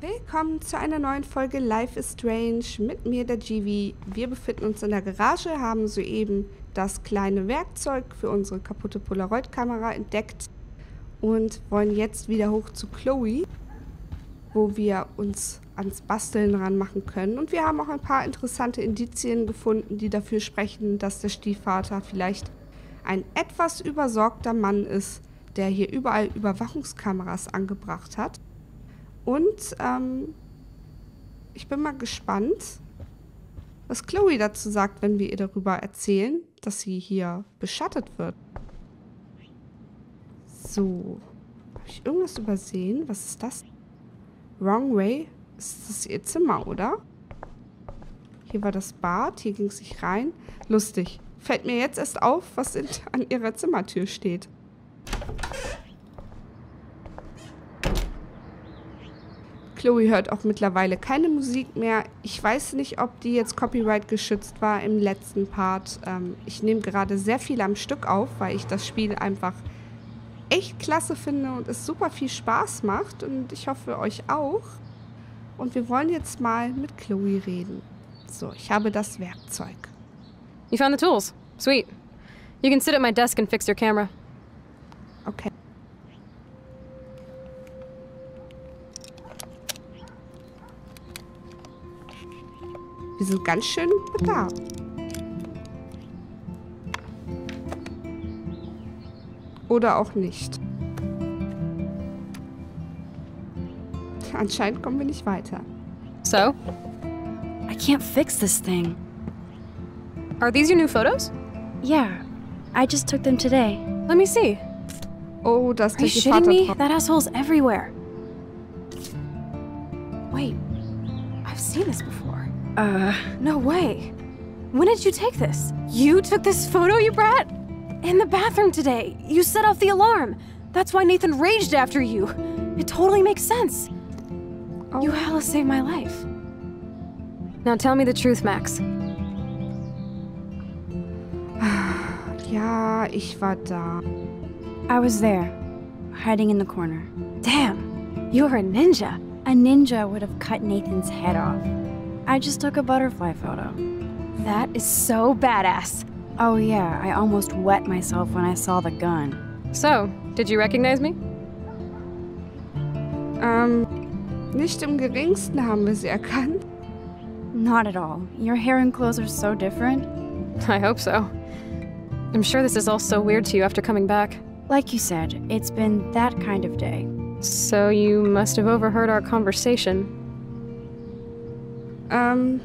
Willkommen zu einer neuen Folge Life is Strange mit mir, der GV. Wir befinden uns in der Garage, haben soeben das kleine Werkzeug für unsere kaputte Polaroid-Kamera entdeckt und wollen jetzt wieder hoch zu Chloe, wo wir uns ans Basteln ranmachen können. Und wir haben auch ein paar interessante Indizien gefunden, die dafür sprechen, dass der Stiefvater vielleicht ein etwas übersorgter Mann ist, der hier überall Überwachungskameras angebracht hat. Und ähm, ich bin mal gespannt, was Chloe dazu sagt, wenn wir ihr darüber erzählen, dass sie hier beschattet wird. So. Habe ich irgendwas übersehen? Was ist das? Wrong way? Ist das ihr Zimmer, oder? Hier war das Bad. Hier ging es nicht rein. Lustig. Fällt mir jetzt erst auf, was an ihrer Zimmertür steht. Chloe hört auch mittlerweile keine Musik mehr. Ich weiß nicht, ob die jetzt Copyright geschützt war im letzten Part. Ähm, ich nehme gerade sehr viel am Stück auf, weil ich das Spiel einfach echt klasse finde und es super viel Spaß macht. Und ich hoffe, euch auch. Und wir wollen jetzt mal mit Chloe reden. So, ich habe das Werkzeug. You found the tools. Sweet. You can sit at my desk and fix your camera. Wir sind ganz schön da. Oder auch nicht. Anscheinend kommen wir nicht weiter. So, I can't fix this thing. are these your new photos? Yeah, I just took them today. Let me see. Oh, das Are you shitting me? That asshole's everywhere. Uh, No way. When did you take this? You took this photo, you brat? In the bathroom today. You set off the alarm. That's why Nathan raged after you. It totally makes sense. You Oh. hella saved my life. Now tell me the truth, Max. Ja, ich war da. I was there, hiding in the corner. Damn, you're a ninja. A ninja would have cut Nathan's head off. I just took a butterfly photo. That is so badass. Oh yeah, I almost wet myself when I saw the gun. So, did you recognize me? Um, nicht im geringsten haben wir sie erkannt. Not at all. Your hair and clothes are so different. I hope so. I'm sure this is all so weird to you after coming back. Like you said, it's been that kind of day. So you must have overheard our conversation. Ähm,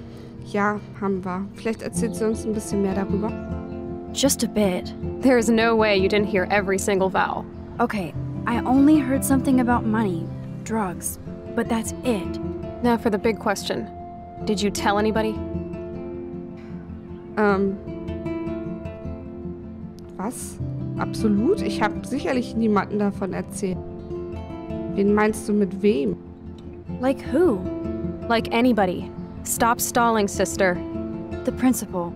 ja, haben wir. Vielleicht erzählt sie uns ein bisschen mehr darüber. Just a bit. There is no way you didn't hear every single vowel. Okay, I only heard something about money, drugs, but that's it. Now for the big question. Did you tell anybody? Ähm, was? Absolut? Ich habe sicherlich niemanden davon erzählt. Wen meinst du mit wem? Like who? Like anybody. Stop stalling, sister. The principal.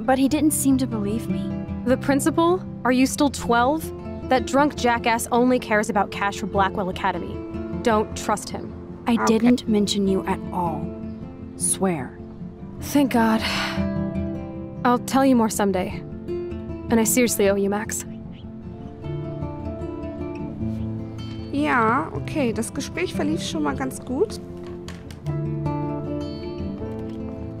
But he didn't seem to believe me. The principal? Are you still 12? That drunk jackass only cares about cash for Blackwell Academy. Don't trust him. I Okay. didn't mention you at all. Swear. Thank God. I'll tell you more someday. And I seriously owe you, Max. Ja, okay, das Gespräch verlief schon mal ganz gut.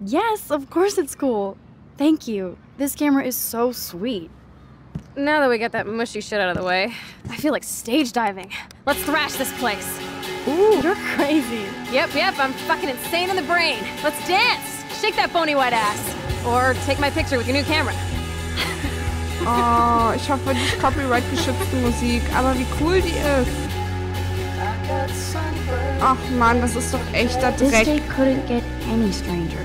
Yes, of course it's cool. Thank you. This camera is so sweet. Now that we got that mushy shit out of the way, I feel like stage diving. Let's thrash this place. Ooh, you're crazy. Yep, yep, I'm fucking insane in the brain. Let's dance! Shake that bony white ass. Or take my picture with your new camera. Oh, ich hoffe nicht Copyright geschützte Musik, aber wie cool die ist. I got Ach Mann, das ist doch echter This day couldn't get any stranger.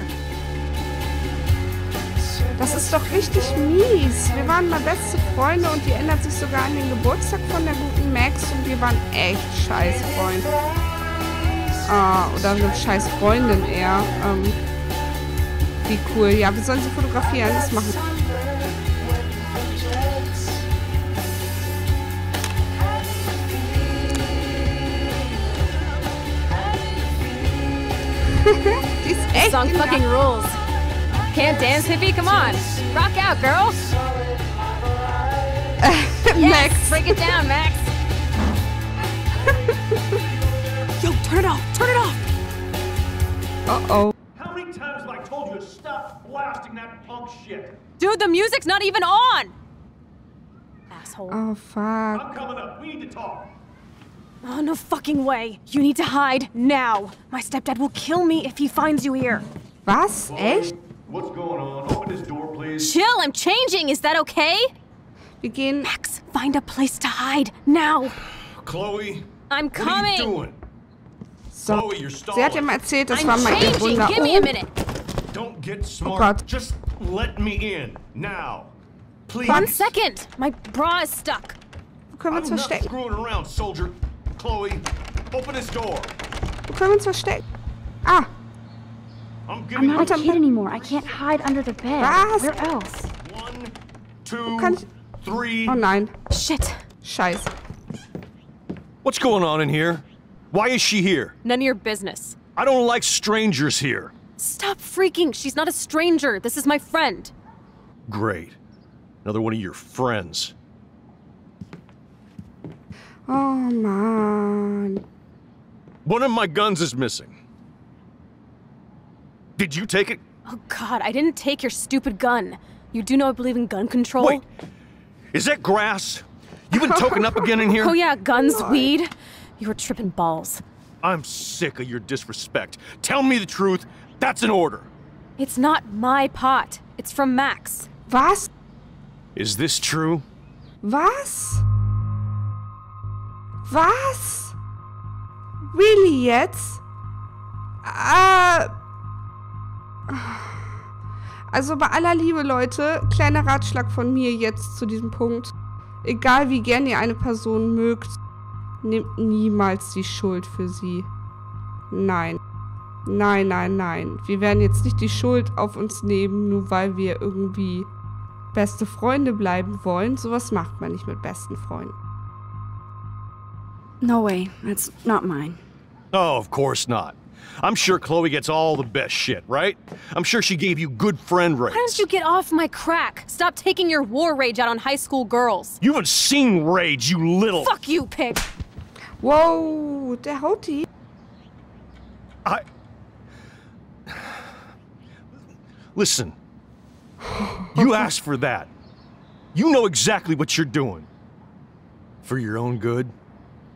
Das ist doch richtig mies. Wir waren mal beste Freunde und die ändert sich sogar an den Geburtstag von der guten Max und wir waren echt scheiß Freunde. Ah, oder eine scheiß Freundin eher. Ähm, wie cool. Ja, wir sollen sie fotografieren. Das machen. die ist echt Song fucking rules. Can't dance, hippie? Come on. Rock out, girl. Max. Break it down, Max. Yo, turn it off. Turn it off. Uh-oh. How many times have I told you to stop blasting that punk shit? Dude, the music's not even on. Asshole. Oh, fuck. I'm coming up. We need to talk. Oh, no fucking way. You need to hide now. My stepdad will kill me if he finds you here. Was? Echt? What's going on? Open this door, please. Chill, I'm changing. Is that okay? Wir gehen... Max, find a place to hide now. Chloe, I'm coming. what are coming. you doing? So. Chloe, you're Sie hat ja stalling. mal erzählt, das I'm war mal ihr changing. Wunder. Give me a Oh, minute. Don't get smart. God. Just let me in now. Please. One second. My bra is stuck. wo können wir uns I'm not verstecken? screwing around, soldier. Chloe, open this door. Wo können wir uns verstecken? Ah, I'm I'm not a Unterm kid Bett. anymore. I can't hide under the bed. Was? Where else? you one, two, kann three. Oh nein. Shit. Scheiße. What's going on in here? Why is she here? None of your business. I don't like strangers here. Stop freaking. She's not a stranger. This is my friend. Great. Another one of your friends. Oh Mann. One of my guns is missing. Did you take it? Oh, God. I didn't take your stupid gun. You do know I believe in gun control? Wait. Is that grass? You been token up again in here? Oh, yeah. Guns, weed. You were tripping balls. I'm sick of your disrespect. Tell me the truth. That's an order. It's not my pot. It's from Max. Was? Is this true? Was? Was? Really jetzt? Äh. Uh, Also bei aller Liebe, Leute, kleiner Ratschlag von mir jetzt zu diesem Punkt. Egal wie gern ihr eine Person mögt, nehmt niemals die Schuld für sie. Nein. Nein, nein, nein. Wir werden jetzt nicht die Schuld auf uns nehmen, nur weil wir irgendwie beste Freunde bleiben wollen. Sowas macht man nicht mit besten Freunden. No way. That's not mine. Oh, of course not. I'm sure Chloe gets all the best shit, right? I'm sure she gave you good friend Why don't you get off my crack? Stop taking your war rage out on high school girls. You haven't seen rage, you little. Fuck you, pig. Wow, der haut die. I. Listen. You asked for that. You know exactly what you're doing. For your own good,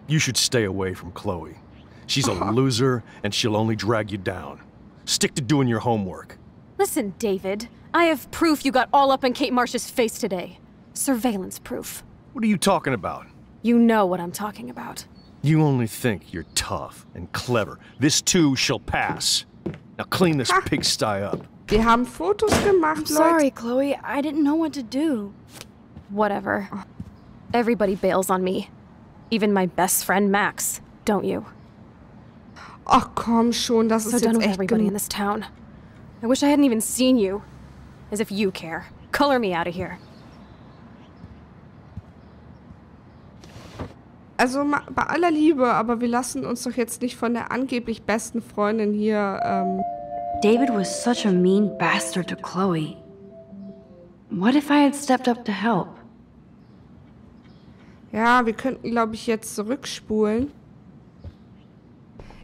you should stay away from Chloe. She's a uh-huh. loser, and she'll only drag you down. Stick to doing your homework. Listen, David. I have proof you got all up in Kate Marsh's face today. Surveillance proof. What are you talking about? You know what I'm talking about. You only think you're tough and clever. This too shall pass. Now clean this pigsty up. Wir haben Fotos gemacht, I'm Leute. sorry, Chloe. I didn't know what to do. Whatever. Ah. Everybody bails on me. Even my best friend Max, don't you? Ach komm schon, das So ist done jetzt with echt everybody in this town. I wish I hadn't even seen you. As if you care. Color me out of here. Also ma- bei aller Liebe, aber wir lassen uns doch jetzt nicht von der angeblich besten Freundin hier, ähm, David was such a mean bastard to Chloe. What if I had stepped up to help? ja, wir könnten, glaube ich, jetzt zurückspulen.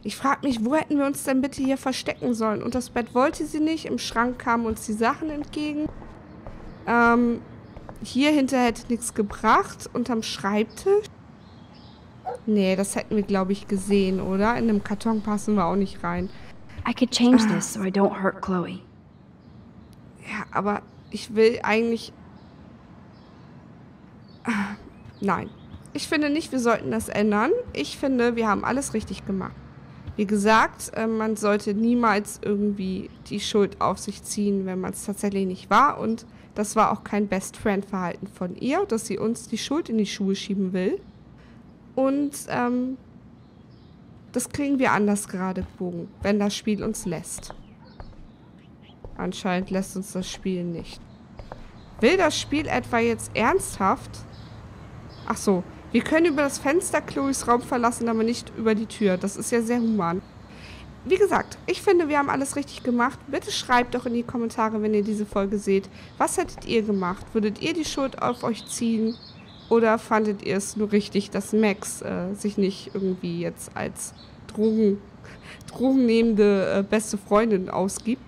Ich frage mich, wo hätten wir uns denn bitte hier verstecken sollen? Und das Bett wollte sie nicht, im Schrank kamen uns die Sachen entgegen. Ähm, hier hinter hätte nichts gebracht, unterm Schreibtisch. Nee, das hätten wir, glaube ich, gesehen, oder? In einem Karton passen wir auch nicht rein. I could change this so I don't hurt Chloe. Ja, aber ich will eigentlich. Ah, Nein. Ich finde nicht, wir sollten das ändern. Ich finde, wir haben alles richtig gemacht. Wie gesagt, äh, man sollte niemals irgendwie die Schuld auf sich ziehen, wenn man es tatsächlich nicht war. Und das war auch kein Best-Friend-Verhalten von ihr, dass sie uns die Schuld in die Schuhe schieben will. Und ähm, das kriegen wir anders gerade gebogen, wenn das Spiel uns lässt. Anscheinend lässt uns das Spiel nicht. Will das Spiel etwa jetzt ernsthaft? Ach so, wir können über das Fenster Chloes Raum verlassen, aber nicht über die Tür. Das ist ja sehr human. Wie gesagt, ich finde, wir haben alles richtig gemacht. Bitte schreibt doch in die Kommentare, wenn ihr diese Folge seht. Was hättet ihr gemacht? Würdet ihr die Schuld auf euch ziehen? Oder fandet ihr es nur richtig, dass Max äh, sich nicht irgendwie jetzt als Drogen, drogennehmende äh, beste Freundin ausgibt?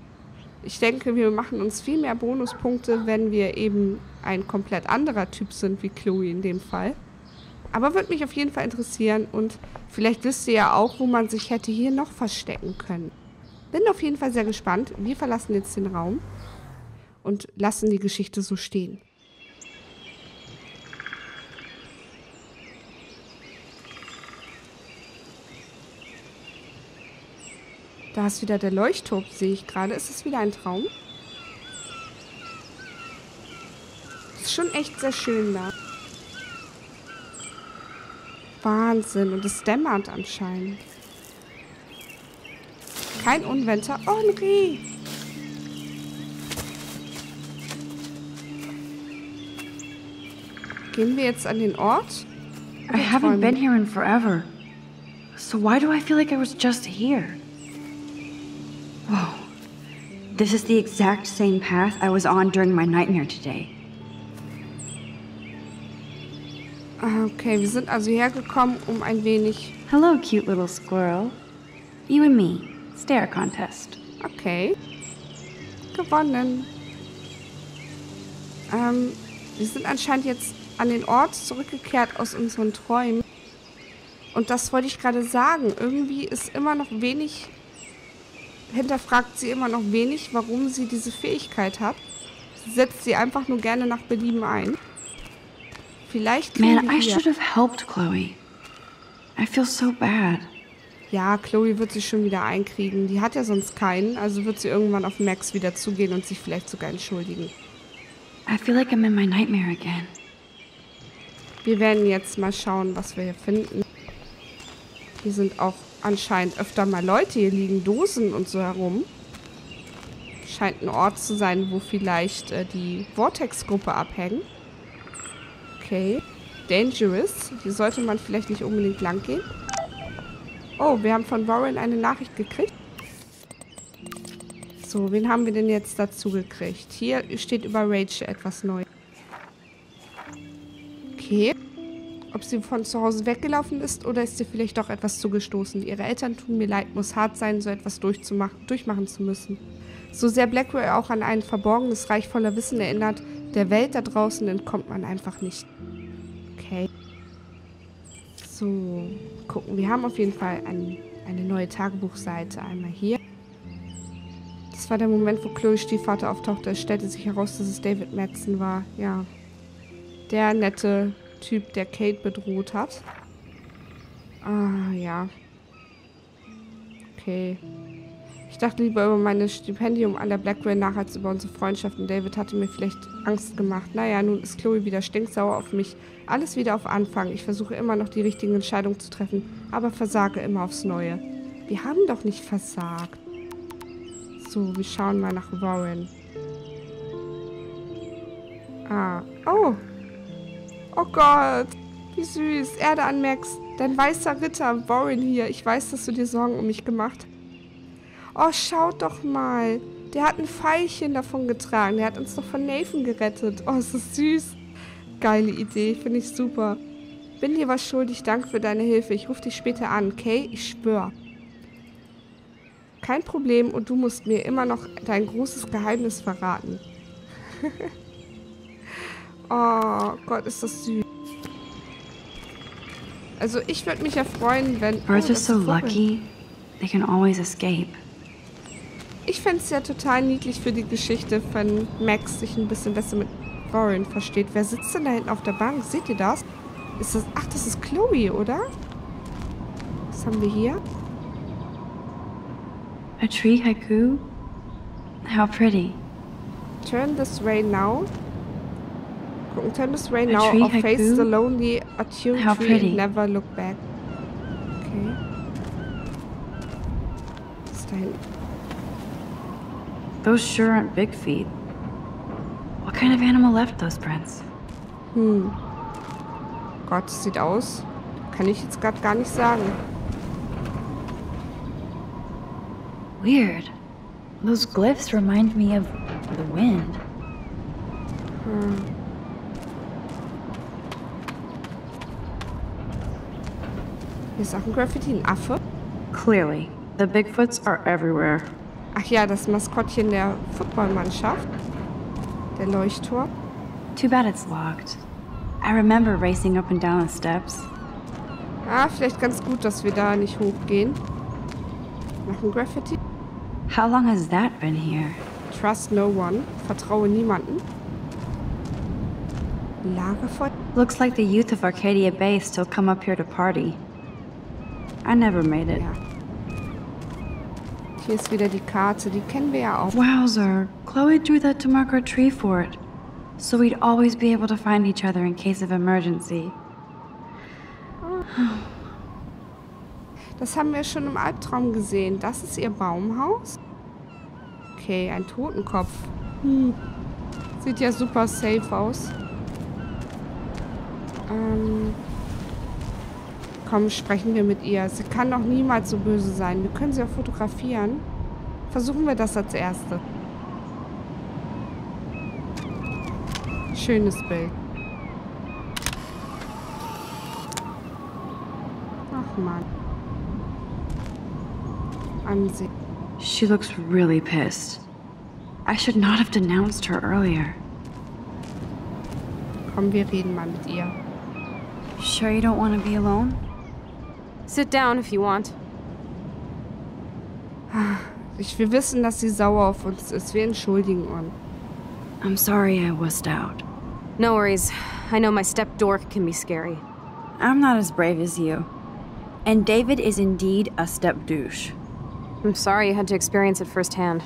Ich denke, wir machen uns viel mehr Bonuspunkte, wenn wir eben ein komplett anderer Typ sind, wie Chloe in dem Fall. Aber würde mich auf jeden Fall interessieren und vielleicht wisst ihr ja auch, wo man sich hätte hier noch verstecken können. Bin auf jeden Fall sehr gespannt. Wir verlassen jetzt den Raum und lassen die Geschichte so stehen. Da ist wieder der Leuchtturm, sehe ich gerade. Ist es wieder ein Traum? Ist schon echt sehr schön da. Wahnsinn. Und es dämmert anscheinend. Kein Unwetter. Oh, ein Reh. Gehen wir jetzt an den Ort? I haven't been here in forever. So why do I feel like I was just here? Whoa. This is the exact same path I was on during my nightmare today. Okay, wir sind also hergekommen, um ein wenig... Hello, cute little squirrel. You and me. Stare contest. Okay. Gewonnen. Ähm, wir sind anscheinend jetzt an den Ort zurückgekehrt aus unseren Träumen. Und das wollte ich gerade sagen. Irgendwie ist immer noch wenig... Hinterfragt sie immer noch wenig, warum sie diese Fähigkeit hat. Sie setzt sie einfach nur gerne nach Belieben ein. Vielleicht Man, I should have helped Chloe. I feel so bad. Ja, Chloe wird sich schon wieder einkriegen. Die hat ja sonst keinen, also wird sie irgendwann auf Max wieder zugehen und sich vielleicht sogar entschuldigen. I feel like I'm in my nightmare again. Wir werden jetzt mal schauen, was wir hier finden. Hier sind auch anscheinend öfter mal Leute. Hier liegen Dosen und so herum. Scheint ein Ort zu sein, wo vielleicht äh, die Vortex-Gruppe abhängt. Okay. Dangerous. Hier sollte man vielleicht nicht unbedingt lang gehen. Oh, wir haben von Warren eine Nachricht gekriegt. So, wen haben wir denn jetzt dazu gekriegt? Hier steht über Rachel etwas neu. Okay. Ob sie von zu Hause weggelaufen ist oder ist ihr vielleicht doch etwas zugestoßen. Ihre Eltern tun mir leid, muss hart sein, so etwas durchmachen zu müssen. So sehr Blackwell auch an ein verborgenes Reich voller Wissen erinnert, der Welt da draußen entkommt man einfach nicht. Okay. So, gucken. Wir haben auf jeden Fall ein, eine neue Tagebuchseite. Einmal hier. Das war der Moment, wo Chloes Stiefvater auftauchte. Es stellte sich heraus, dass es David Madsen war. Ja. Der nette Typ, der Kate bedroht hat. Ah, ja. Okay. Ich dachte lieber über mein Stipendium an der Blackwell nach als über unsere Freundschaft und David hatte mir vielleicht Angst gemacht. Naja, nun ist Chloe wieder stinksauer auf mich. Alles wieder auf Anfang. Ich versuche immer noch die richtigen Entscheidungen zu treffen, aber versage immer aufs Neue. Wir haben doch nicht versagt. So, wir schauen mal nach Warren. Ah. Oh. Oh Gott. Wie süß. Erde an Max. Dein weißer Ritter, Warren hier. Ich weiß, dass du dir Sorgen um mich gemacht hast. Oh, schaut doch mal. Der hat ein Pfeilchen davon getragen. Der hat uns doch von Nathan gerettet. Oh, ist das süß. Geile Idee. Finde ich super. Bin dir was schuldig. Danke für deine Hilfe. Ich rufe dich später an, okay? Ich schwöre. Kein Problem und du musst mir immer noch dein großes Geheimnis verraten. oh Gott, ist das süß. Also ich würde mich ja freuen, wenn... Birds oh, are so lucky. They can always escape. Ich fände es ja total niedlich für die Geschichte, wenn Max sich ein bisschen besser mit Warren versteht. Wer sitzt denn da hinten auf der Bank? Seht ihr das? Ist das ach, das ist Chloe, oder? Was haben wir hier? A tree haiku? How pretty. Turn this way now. Gucken, turn this way now or face haiku? the lonely attune How tree pretty. and never look back. Okay. Was ist da hinten? Those sure aren't big feet. What kind of animal left those prints? Hm. Gott, sieht aus. Kann ich jetzt gerade gar nicht sagen. Weird. Those glyphs remind me of the wind. Hmm. Hier ist auch ein Graffiti, ein Affe. Clearly, the Bigfoots are everywhere. Ach ja, das Maskottchen der Footballmannschaft. Der Leuchtturm. Too bad it's locked. I remember racing up and down the steps. Ah, vielleicht ganz gut, dass wir da nicht hochgehen. Noch ein Graffiti. How long has that been here? Trust no one. Vertraue niemanden. Lagerfeuer. Looks like the youth of Arcadia Bay still come up here to party. I never made it. Ja. Hier ist wieder die Karte. Die kennen wir ja auch. Wowzer. Chloe drew that to mark our tree fort. So we'd always be able to find each other in case of emergency. Das haben wir schon im Albtraum gesehen. Das ist ihr Baumhaus? Okay, ein Totenkopf. Hm. Sieht ja super safe aus. Ähm. Komm, sprechen wir mit ihr. Sie kann doch niemals so böse sein. Wir können sie auch fotografieren. Versuchen wir das als Erste. Schönes Bild. Ach man. Ansehen. She looks really pissed. I should not have denounced her earlier. Komm, wir reden mal mit ihr. Sure you don't want to be alone? Sit down if you want. Ich, wir wissen, dass sie sauer auf uns ist. Wir entschuldigen uns. I'm sorry I wussed out. No worries. I know my step dork can be scary. I'm not as brave as you. And David is indeed a step douche. I'm sorry you had to experience it firsthand.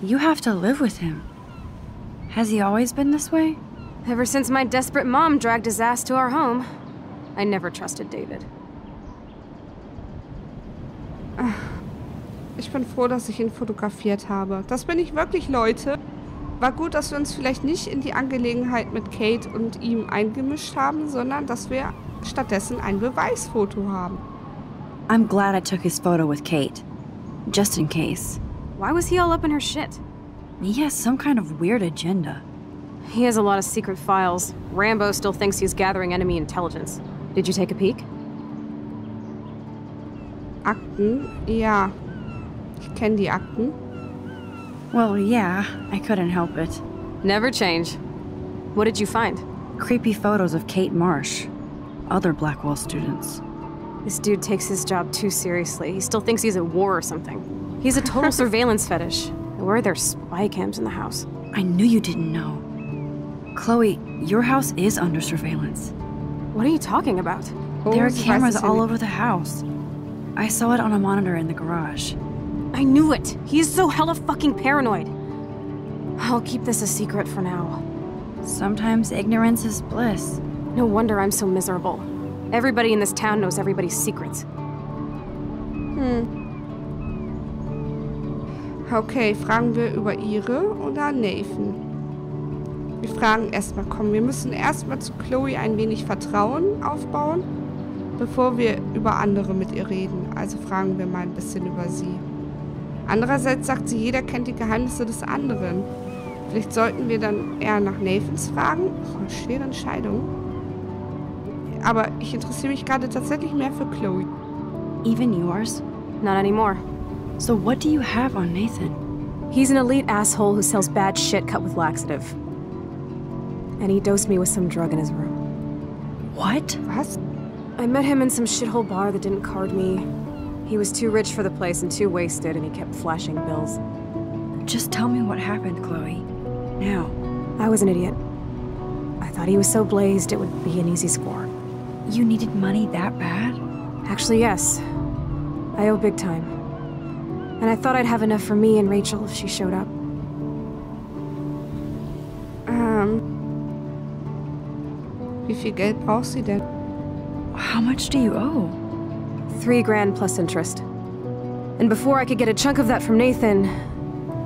You have to live with him. Has he always been this way? Ever since my desperate mom dragged his ass to our home, I never trusted David. Ich bin froh, dass ich ihn fotografiert habe. Das bin ich wirklich, Leute. War gut, dass wir uns vielleicht nicht in die Angelegenheit mit Kate und ihm eingemischt haben, sondern dass wir stattdessen ein Beweisfoto haben. I'm glad I took his photo with Kate. Just in case. Why was he all up in her shit? He has some kind of weird agenda. He has a lot of secret files. Rambo still thinks he's gathering enemy intelligence. Did you take a peek? Akten? Ja. Ich kenne die Akten. Well, yeah, I couldn't help it. Never change. What did you find? Creepy photos of Kate Marsh. Other Blackwell students. This dude takes his job too seriously. He still thinks he's at war or something. He's a total surveillance fetish. Where are there spy cams in the house? I knew you didn't know. Chloe, your house is under surveillance. What are you talking about? There are cameras all over the house. I saw it on a monitor in the garage. I knew it! He is so hella fucking paranoid. I'll keep this a secret for now. Sometimes ignorance is bliss. No wonder I'm so miserable. Everybody in this town knows everybody's secrets. Okay, fragen wir über ihre oder Nathan? Wir fragen erstmal, komm, wir müssen erstmal zu Chloe ein wenig Vertrauen aufbauen, bevor wir über andere mit ihr reden. Also fragen wir mal ein bisschen über sie. Andererseits sagt sie, jeder kennt die Geheimnisse des anderen. Vielleicht sollten wir dann eher nach Nathans fragen. Oh, schwere Entscheidung. Aber ich interessiere mich gerade tatsächlich mehr für Chloe. Even yours? Not anymore. So what do you have on Nathan? He's an elite asshole who sells bad shit cut with laxative. And he dosed me with some drug in his room. What? Was? I met him in some shithole bar that didn't card me. He was too rich for the place and too wasted, and he kept flashing bills. Just tell me what happened, Chloe. Now. I was an idiot. I thought he was so blazed it would be an easy score. You needed money that bad? Actually, yes. I owe big time. And I thought I'd have enough for me and Rachel if she showed up. Um... If you get braucht sie denn? How much do you owe? Three grand plus interest. And before I could get a chunk of that from Nathan,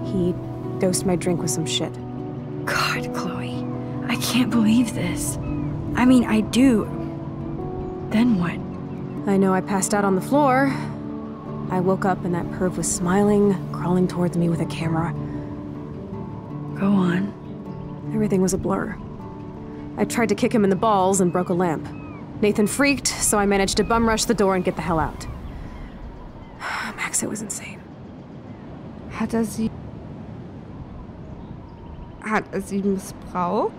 he dosed my drink with some shit. God, Chloe. I can't believe this. I mean, I do. Then what? I know I passed out on the floor. I woke up and that perv was smiling, crawling towards me with a camera. Go on. Everything was a blur. I tried to kick him in the balls and broke a lamp. Nathan freaked, so I managed to bum rush the door and get the hell out. Max, it was insane. Hat er sie. Hat er sie missbraucht?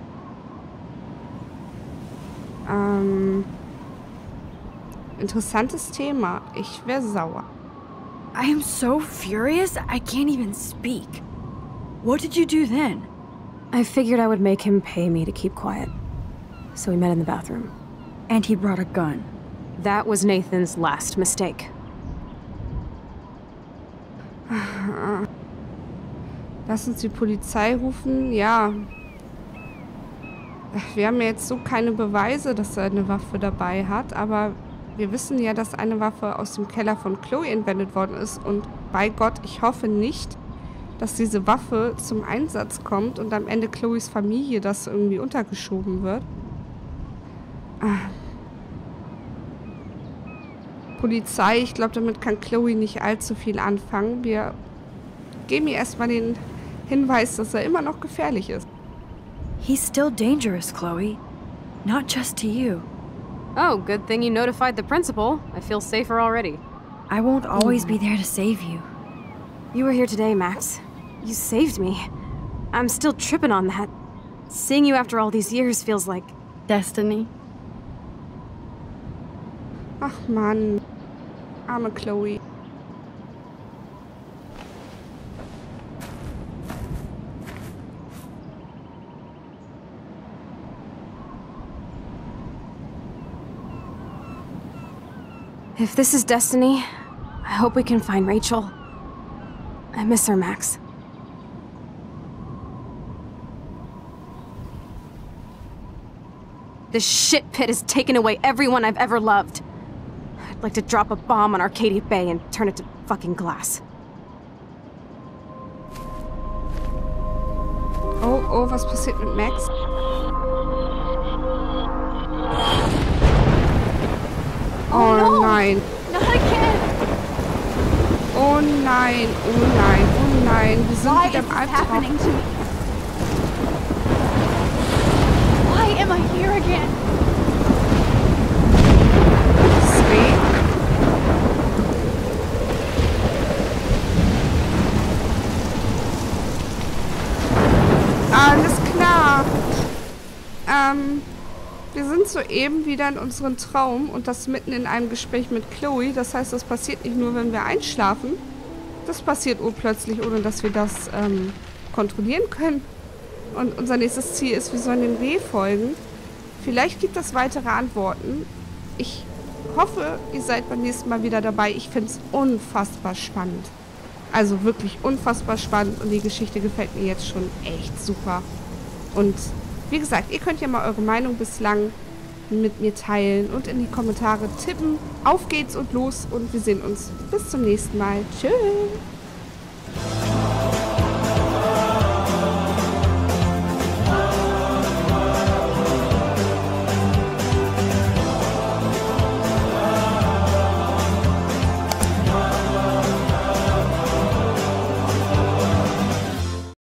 Ähm. Interessantes Thema. Ich wäre sauer. I am so furious, I can't even speak. What did you do then? I figured I would make him pay me to keep quiet. So we met in the bathroom. And he brought a gun. That was Nathan's last mistake. Lass uns die Polizei rufen. Ja. Wir haben ja jetzt so keine Beweise, dass er eine Waffe dabei hat, aber wir wissen ja, dass eine Waffe aus dem Keller von Chloe entwendet worden ist und bei Gott, ich hoffe nicht, dass diese Waffe zum Einsatz kommt und am Ende Chloes Familie das irgendwie untergeschoben wird. Ah. Polizei, ich glaube, damit kann Chloe nicht allzu viel anfangen. Wir geben ihr erstmal den Hinweis, dass er immer noch gefährlich ist. He's still dangerous, Chloe. Not just to you. Oh, good thing you notified the principal. I feel safer already. I won't always be there to save you. You were here today, Max. You saved me. I'm still tripping on that. Seeing you after all these years feels like... Destiny? Ach Mann. Arme Chloe. If this is destiny, I hope we can find Rachel. I miss her, Max. This shit pit has taken away everyone I've ever loved. Like to drop a bomb on Arcadia Bay and turn it to fucking glass. Oh, oh, was passiert mit Max? Oh, oh, no. nein. Not again! Oh nein, oh nein, oh nein. Wir sind wieder im Albtraum. to me? Why am I here again? Soeben wieder in unserem Traum und das mitten in einem Gespräch mit Chloe. Das heißt, das passiert nicht nur, wenn wir einschlafen. Das passiert urplötzlich, ohne dass wir das ähm, kontrollieren können. Und unser nächstes Ziel ist, wir sollen dem Reh folgen. Vielleicht gibt es weitere Antworten. Ich hoffe, ihr seid beim nächsten Mal wieder dabei. Ich finde es unfassbar spannend. Also wirklich unfassbar spannend und die Geschichte gefällt mir jetzt schon echt super. Und wie gesagt, ihr könnt ja mal eure Meinung bislang mit mir teilen und in die Kommentare tippen. Auf geht's und los und wir sehen uns bis zum nächsten Mal. Tschüss.